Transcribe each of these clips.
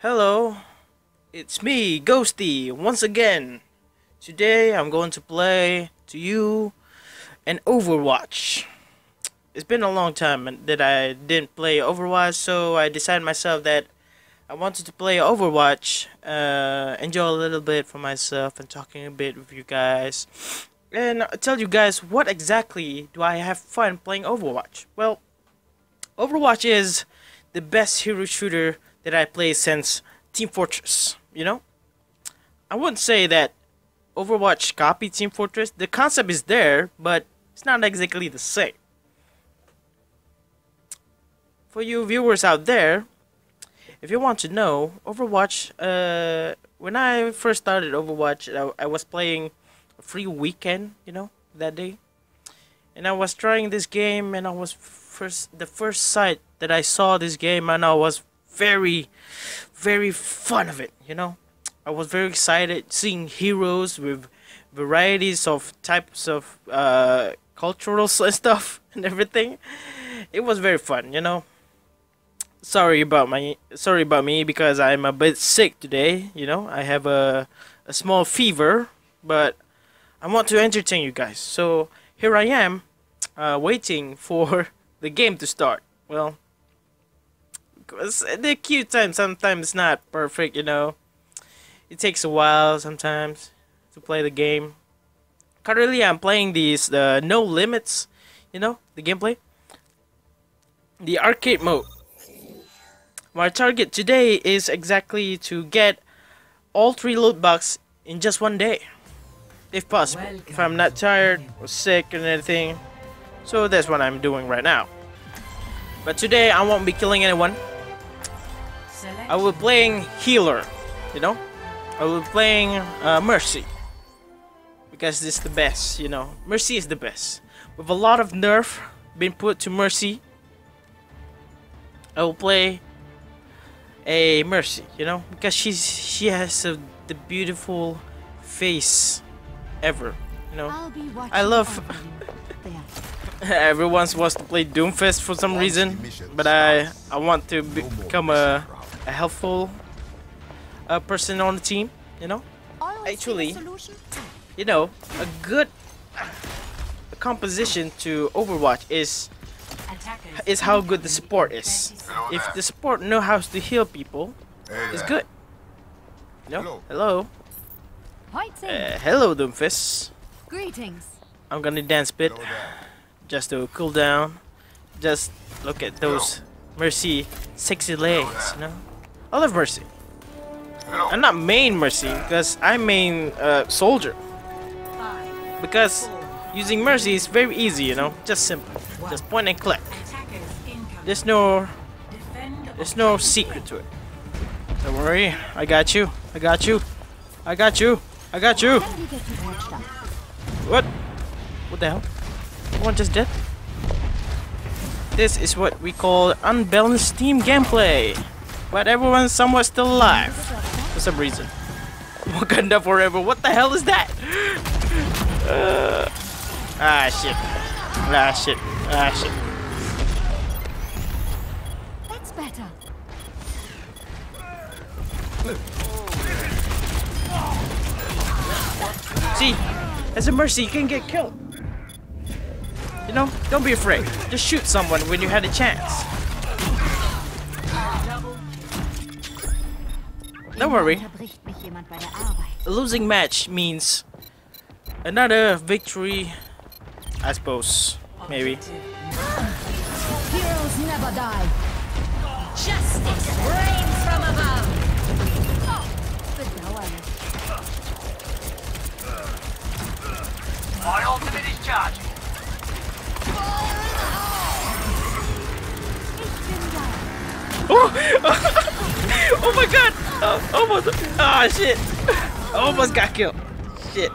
Hello, it's me, Ghosttea, once again. Today I'm going to play to you an Overwatch. It's been a long time that I didn't play Overwatch, so I decided myself that I wanted to play Overwatch, uh, enjoy a little bit for myself and talking a bit with you guys. And tell you guys what exactly do I have fun playing Overwatch. Well, Overwatch is the best hero shooter that I play since Team Fortress, you know? I wouldn't say that Overwatch copied Team Fortress. The concept is there, but it's not exactly the same. For you viewers out there, if you want to know, Overwatch, uh, when I first started Overwatch, I, I was playing a free weekend, you know, that day. And I was trying this game, and I was first, the first sight that I saw this game, and I was very, very fun of it, you know. I was very excited seeing heroes with varieties of types of uh, cultural stuff and everything. It was very fun, you know sorry about my sorry about me because I'm a bit sick today. You know, I have a a small fever, but I want to entertain you guys. So here I am, uh, waiting for the game to start. Well, the queue time sometimes not perfect. You know, it takes a while sometimes to play the game. Currently, I'm playing these the no limits. You know, the gameplay. The arcade mode my target today is exactly to get all three loot box in just one day. If possible. Welcome if I'm not tired or sick or anything. So that's what I'm doing right now. But today I won't be killing anyone. I will be playing healer, you know? I will be playing uh, Mercy. Because this is the best, you know? Mercy is the best. With a lot of nerf being put to Mercy, I will play a Mercy, you know, because she's she has a, the beautiful face ever, you know. I love. Everyone wants to play Doomfist for some reason, but I I want to be, become a, a helpful uh, person on the team, you know. Actually, you know, a good composition to Overwatch is is how good the support is. If the support know how to heal people, it's good. You know? Hello. Uh, hello, Doomfist. Greetings. I'm gonna dance bit just to cool down. Just look at those Mercy sexy legs, you know? I love Mercy. I'm not main Mercy because I'm main uh, soldier. Because using Mercy is very easy, you know? Just simple. Just point and click. There's no there's no secret to it. Don't worry, I got you. I got you. I got you. I got you. What? What the hell? One just dead? This is what we call unbalanced team gameplay. But everyone's somewhat still alive. For some reason. Wakanda forever. What the hell is that? Uh, ah shit. Ah shit. Ah shit. That's better. See, as a mercy, you can get killed. You know, don't be afraid. Just shoot someone when you had a chance. Don't worry. A losing match means another victory, I suppose. Maybe. Heroes never die. Justice reigns from above. My ultimate is charging. Oh! oh my god! Oh, almost! Ah, oh, shit! Almost got killed. Shit.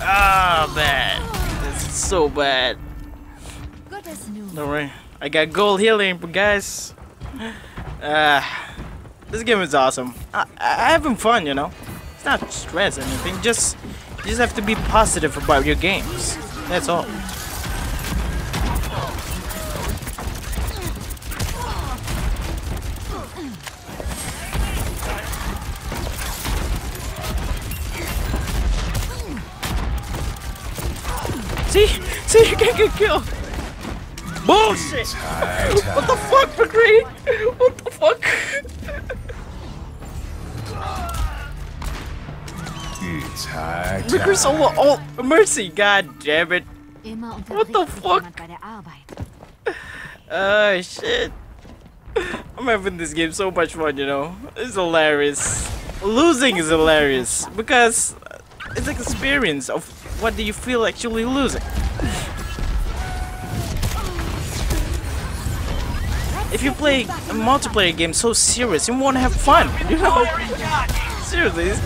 Ah, oh, bad. This is so bad. Don't worry. I got gold healing, guys. Ah. Uh, this game is awesome. I, I having fun, you know. It's not stress or anything. Just you just have to be positive about your games. That's all. So you can get killed. Bullshit! What the fuck, McCree? What the fuck? It's high McCree solo oh mercy, god damn it. What the fuck? jemand bei der Arbeit. Oh shit. I'm having this game so much fun, you know. It's hilarious. Losing is hilarious because it's like experience of what do you feel actually losing. If you play a multiplayer game so serious, you want to have fun, you know? Seriously, it's,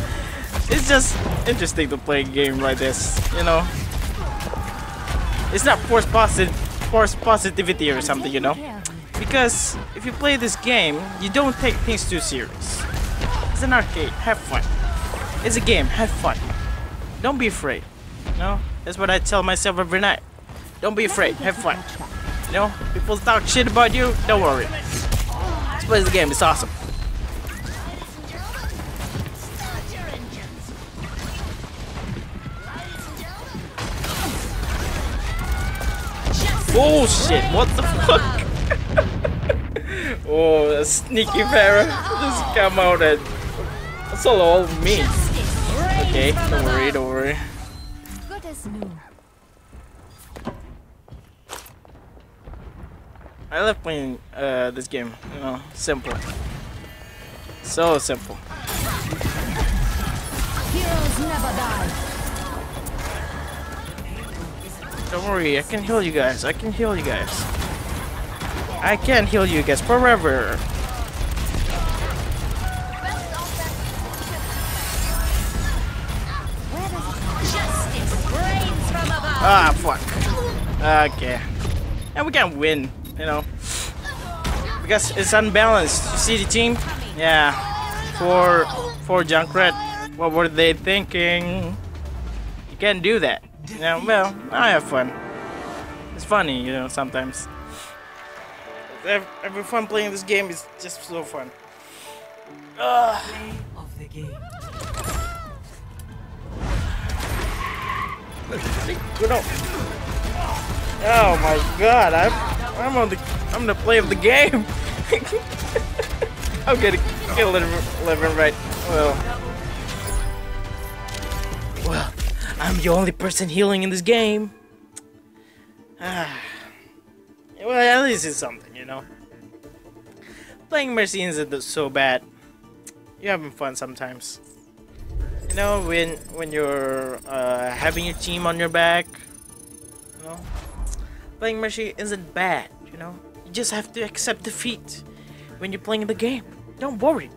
it's just interesting to play a game like this, you know? It's not forced positive, forced positivity or something, you know? Because if you play this game, you don't take things too serious. It's an arcade, have fun. It's a game, have fun. Don't be afraid. You know? That's what I tell myself every night. Don't be afraid, have fun. You know? People talk shit about you, don't worry. Let's play the game, it's awesome. Oh, Bullshit, what the fuck? oh, a sneaky Pharah just come out and solo all me. Okay, don't worry, don't worry. I love playing uh, this game, you know, simple. So simple. Heroes never die. Don't worry, I can heal you guys. I can heal you guys. I can heal you guys forever. Justice reigns from above. Ah, fuck. Okay. And we can win, you know. Because it's unbalanced. You see the team? Yeah. For for Junkrat. What were they thinking? You can't do that. You know, well, I have fun. It's funny, you know, sometimes. Ev- Every fun playing this game is just so fun. Ugh. of the game. You know. Oh my god, I'm I'm on the I'm the play of the game. I'm gonna kill Eleven right. Well. Well, I'm the only person healing in this game. Ah. well, at least it's something, you know. Playing Mercy isn't so bad. You're having fun sometimes. You know, when when you're uh, having your team on your back, playing Mercy isn't bad. You know, you just have to accept defeat when you're playing the game. Don't worry.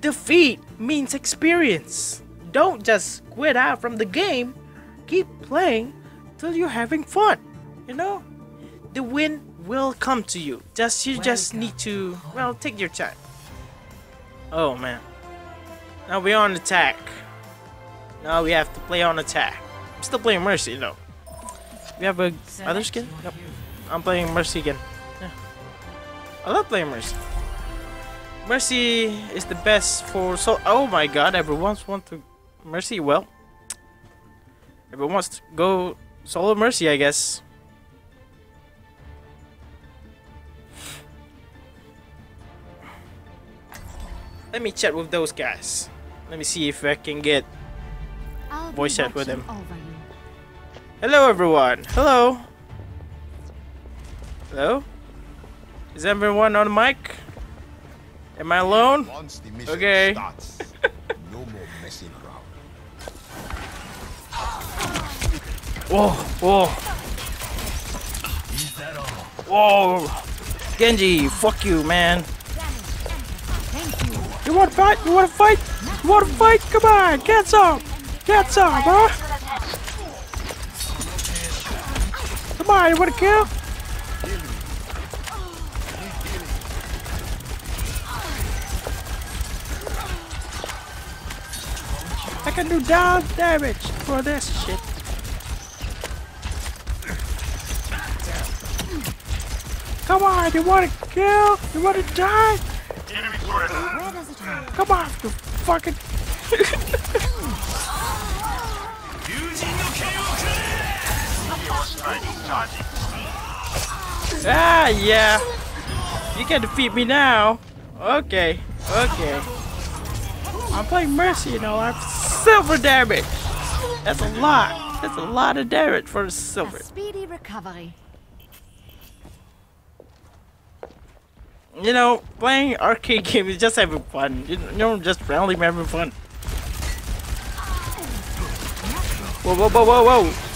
Defeat means experience. Don't just quit out from the game. Keep playing till you're having fun. You know, the win will come to you. Just you just need to well take your time. Oh man. Now we're on attack. Now we have to play on attack. I'm still playing Mercy though. We have a other skin? Nope. I'm playing Mercy again. Yeah. I love playing Mercy. Mercy is the best for so oh my god, everyone wants to Mercy well. Everyone wants to go solo Mercy I guess. Let me chat with those guys. Let me see if I can get I'll Voice chat with them. over you. Hello, everyone. Hello. Hello. Is everyone on the mic? Am I alone? Once the mission Okay. starts, no more messing around. Whoa, whoa, whoa. Genji, fuck you, man. You. You want to fight? You want to fight? You want to fight? Come on, get some. Get some, huh? Come on, you want to kill? I can do down damage for this shit. Come on, you want to kill? You want to die? Where does it hurt? Come on, you fucking. Ah, yeah. You can defeat me now. Okay, okay. I'm playing Mercy, you know. I'm silver damage. That's a lot. That's a lot of damage for a silver. A speedy recovery. You know, playing arcade games is just having fun. You know, just randomly having fun. Whoa, whoa, whoa, whoa, whoa!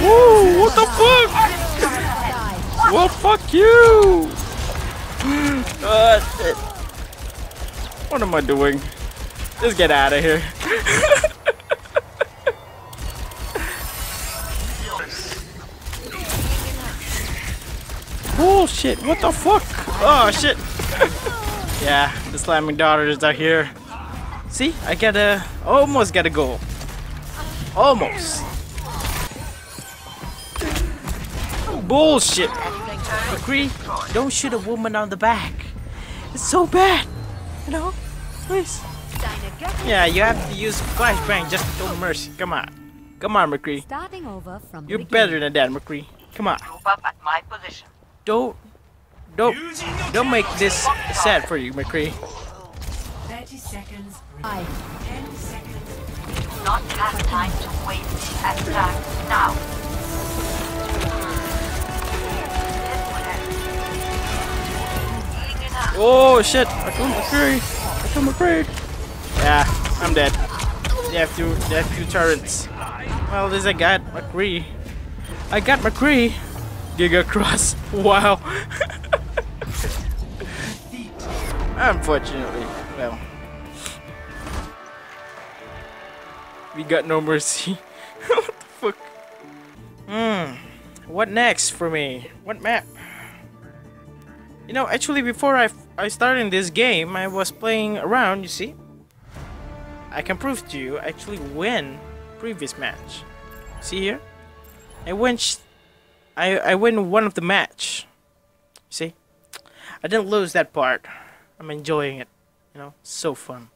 Whoa! What the fuck? Well, fuck you! Uh, shit. What am I doing? Just get out of here. Bullshit, what the fuck? Oh shit. yeah, the slamming daughters are here. See, I got a almost got a goal. Almost. Bullshit. McCree, don't shoot a woman on the back. It's so bad. You know? Please. Yeah, you have to use flashbang just to do mercy. Come on. Come on, McCree. Starting over from You're beginning. better than that, McCree. Come on. Group up at my position. Don't don't don't make this sad for you, McCree. 30 seconds. Aye. 10 seconds. Do not have time to waste. Attack now. Oh shit! I killed McCree. I killed McCree. Yeah, I'm dead. They have two. They have two turrets. Well, least I got McCree. I got McCree. Giga Cross. Wow. Unfortunately, well, we got no mercy. what the fuck? Hmm. What next for me? What map? You know, actually, before I, I started this game, I was playing around, you see? I can prove to you, I actually win previous match. See here? I win, I, I win one of the match. See? I didn't lose that part. I'm enjoying it. You know, so fun.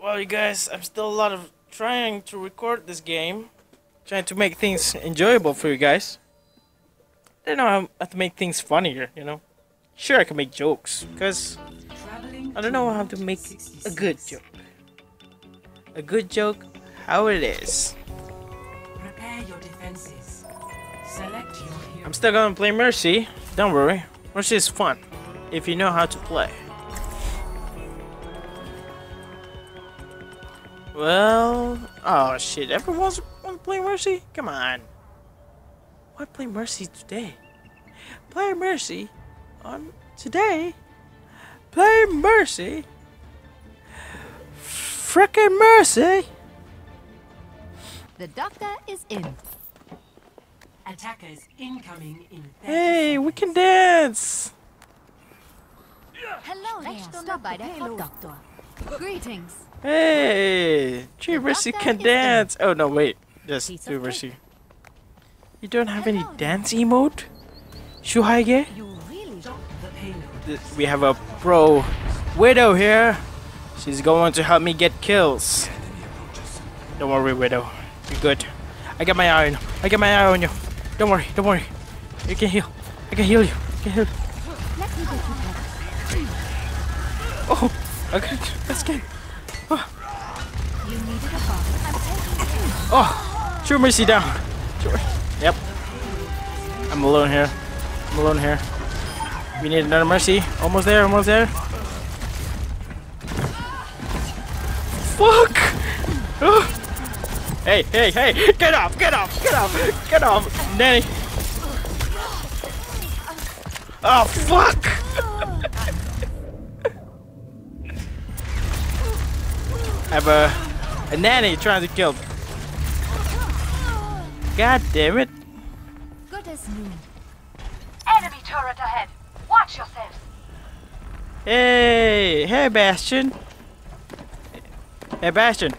Well, you guys, I'm still a lot of trying to record this game, trying to make things enjoyable for you guys. I don't know how to make things funnier, you know. Sure, I can make jokes, because I don't know how to make a good joke. A good joke, how it is. Prepare your defenses. Select your hero. I'm still gonna play Mercy. Don't worry, Mercy is fun if you know how to play. Well, oh shit! Everyone wants to play Mercy. Come on. Why play Mercy today? Play Mercy on today. Play Mercy. Frickin' Mercy. The doctor is in. Attackers incoming in Hey, we can dance. Hello there. Stop by the payload. doctor. Greetings. Hey, Tree Mercy can dance. Oh no, wait, just Piece of cake. Mercy. You don't have any dance emote, Shuhaige? We have a pro Widow here. She's going to help me get kills. Don't worry, Widow. You're good. I got my eye on you. I got my eye on you. Don't worry, don't worry. You can heal. I can heal you. I can heal you. Oh, okay, that's good. It. Oh, oh True Mercy down. True- Yep. I'm alone here. I'm alone here. We need another Mercy. Almost there, almost there. Fuck! Hey, hey, hey! Get off! Get off! Get off! Get off! Nanny! Oh, fuck! I have a, a nanny trying to kill me. God damn it. Good as new. Enemy turret ahead. Watch yourselves. Hey, hey, Bastion. Hey, Bastion.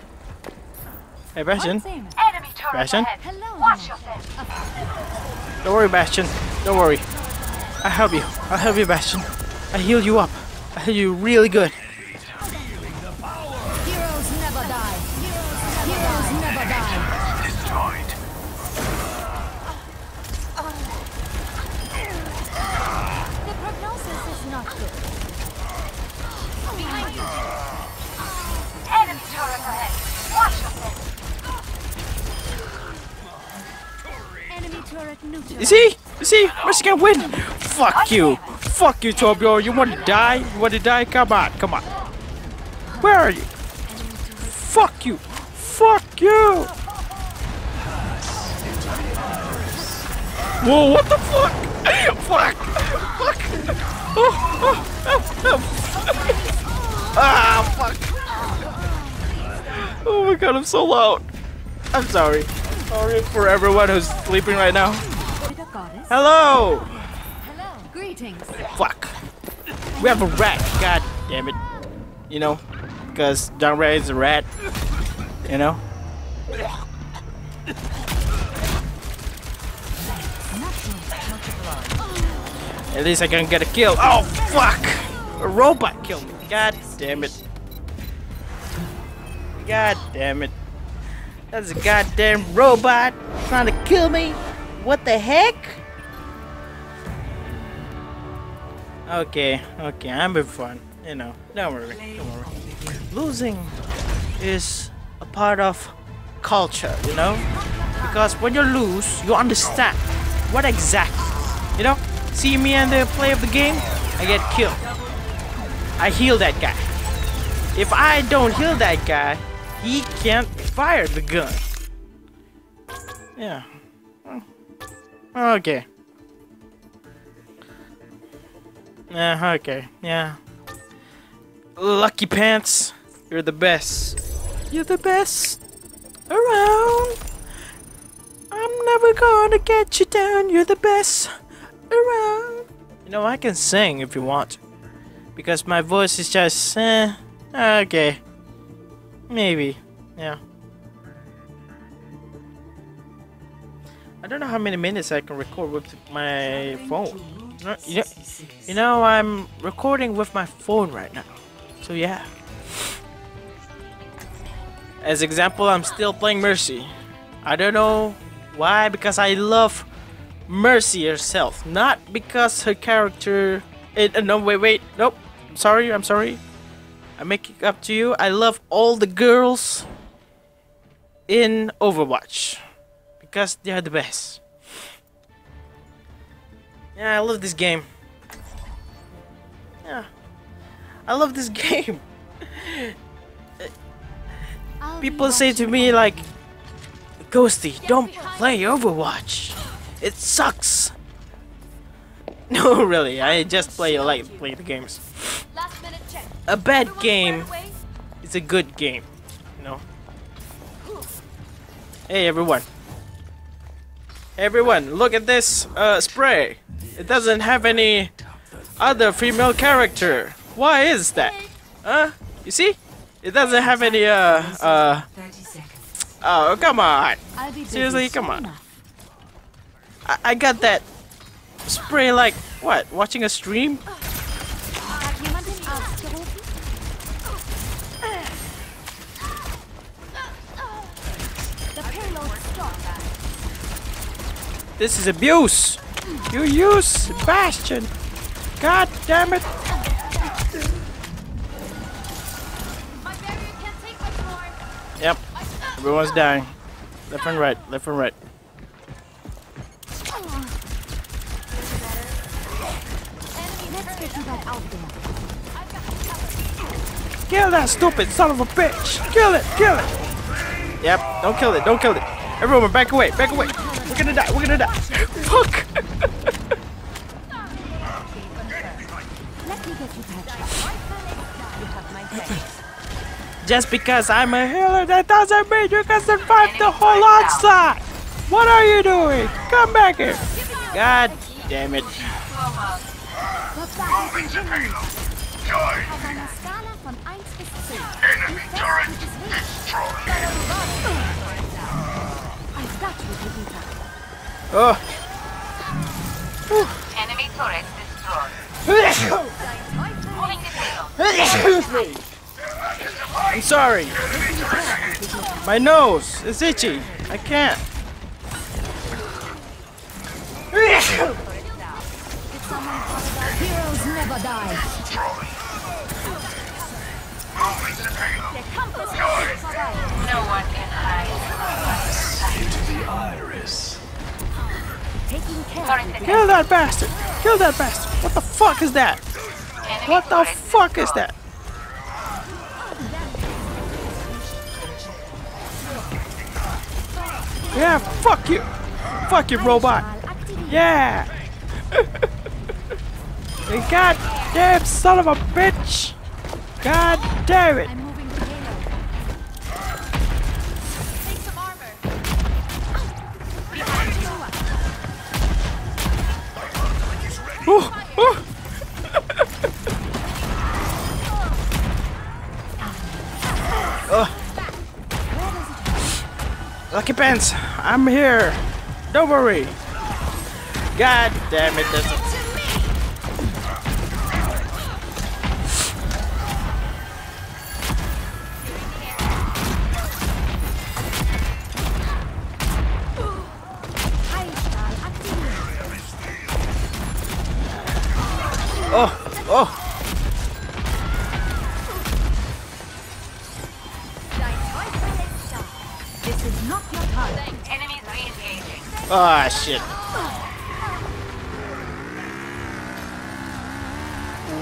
Hey, Bastion. Enemy turret Bastion? ahead. Hello Watch there. yourselves. Don't worry, Bastion. Don't worry. I'll help you. I'll help you, Bastion. I heal you up. I heal you really good. You see? You see? Mercy can win. Fuck you. Fuck you, Torbjorn. You want to die? You want to die? Come on. Come on. Where are you? Fuck you. Fuck you. Whoa, what the fuck? fuck. Fuck. Oh, oh, oh, oh. ah, fuck. Oh my god, I'm so loud. I'm sorry. Sorry for everyone who's sleeping right now. Hello! Hello. Greetings. Fuck. We have a rat. God damn it. You know, because Junkrat is a rat. You know? At least I can get a kill. Oh, fuck! A robot killed me. God damn it. God damn it. That's a goddamn robot trying to kill me. What the heck? Okay, okay, I'm having fun. You know, don't worry, don't worry. Losing is a part of culture, you know? Because when you lose, you understand what exactly, you know? See me in the play of the game, I get killed. I heal that guy. If I don't heal that guy, he can't fire the gun. Yeah. Okay. Yeah, okay, yeah. Lucky Pants, you're the best. You're the best around. I'm never gonna get you down. You're the best around. You know, I can sing if you want. Because my voice is just, eh, okay. Maybe, yeah. I don't know how many minutes I can record with my phone. You know, you know, I'm recording with my phone right now. So yeah. As example, I'm still playing Mercy. I don't know why, because I love Mercy herself, not because her character. It, uh, no, wait, wait, nope. I'm sorry, I'm sorry. I make it up to you. I love all the girls in Overwatch because they are the best. Yeah, I love this game. Yeah, I love this game. People say to me like. Ghosttea, don't play Overwatch. It sucks. No, really, I just play like play the games. Last minute check. A bad game is a good game, you know. Hey everyone. Everyone, look at this uh, spray. It doesn't have any other female character. Why is that? Huh? You see? It doesn't have any uh uh oh come on. Seriously, come on. I, I got that spray like what? Watching a stream? This is abuse. You use Bastion. God damn it. Yep. Everyone's dying. Left and right. Left and right. Kill that stupid son of a bitch. Kill it. Kill it. Yep. Don't kill it. Don't kill it. Everyone, back away. Back away. We're gonna die. We're gonna die. Fuck. Let me get you patched up. You have my thanks. Just because I'm a healer, that doesn't mean you can survive the whole onslaught. What are you doing? Come back here. God damn it. Moving to payload. Join Auf einer Skala von 1 bis 10. enemy turret destroyed. Oh. Enemy turret destroyed. To payload. I'm sorry. My nose is itchy. I can't. Kill that bastard! Kill that bastard! What the fuck is that? What the fuck is that? Yeah, fuck you! Fuck you, robot! Yeah! you goddamn son of a bitch! God damn it! Ugh. Lucky Pants, I'm here. Don't worry. God damn it, that's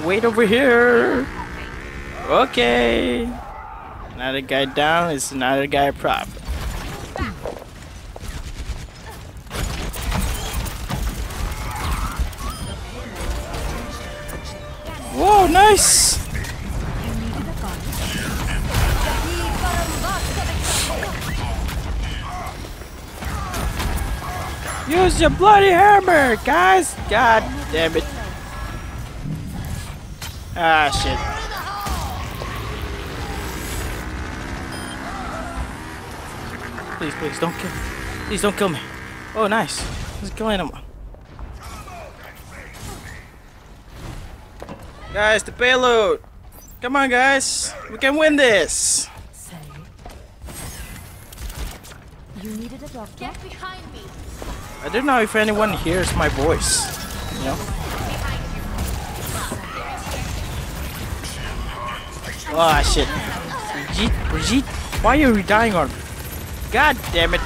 Wait over here. Okay. Another guy down is another guy prop. Whoa, nice! Use your bloody hammer, guys! God damn it. Ah, shit. Please, please, don't kill me. Please don't kill me. Oh, nice. Let's kill anyone. Guys, the payload. Come on, guys. We can win this. Say, You needed a doctor? Get behind me. I don't know if anyone hears my voice. You know? Oh shit. Brigitte, Brigitte, why are you dying on me? God damn it.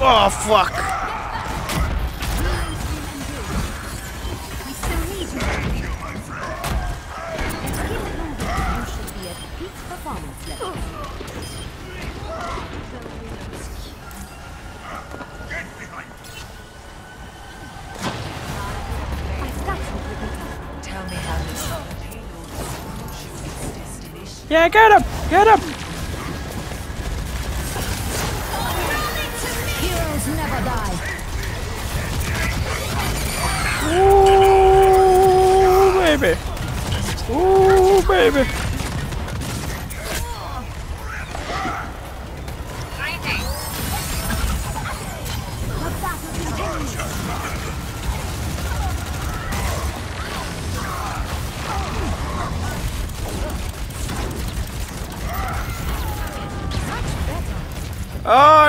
Oh fuck. Yeah, get him! Get him! Heroes never die. Ooh, baby. Ooh, baby.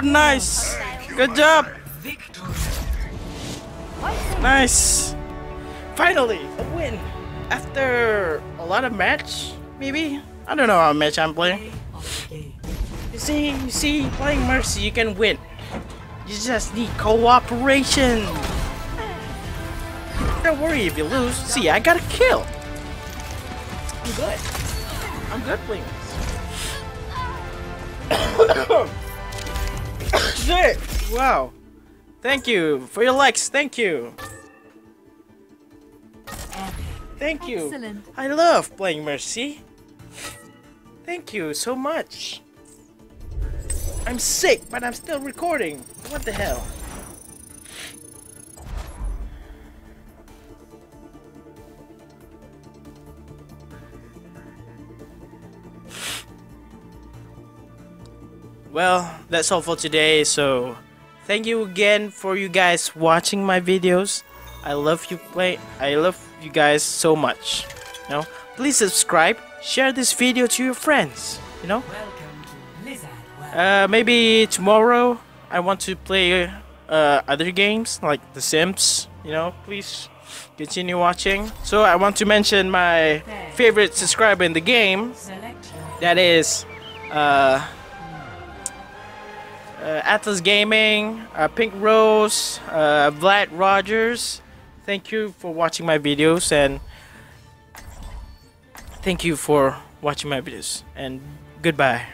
Nice. Good job. Nice. Finally, a win. After a lot of match, maybe? I don't know how much I'm playing. You see, you see, playing Mercy, you can win. You just need cooperation. Don't worry if you lose. See, I got a kill. I'm good. I'm good playing this. Shit! Wow. Thank you for your likes. Thank you. Thank you. Excellent. I love playing Mercy. Thank you so much. I'm sick, but I'm still recording. What the hell? Well, that's all for today. So, thank you again for you guys watching my videos. I love you play. I love you guys so much. You know, please subscribe, share this video to your friends. You know, Welcome to Blizzard uh, maybe tomorrow I want to play uh, other games like The Sims. You know, please continue watching. So I want to mention my favorite subscriber in the game. That is, uh, Atlas Gaming, uh, Pink Rose, uh, Vlad Rogers. Thank you for watching my videos and thank you for watching my videos and goodbye.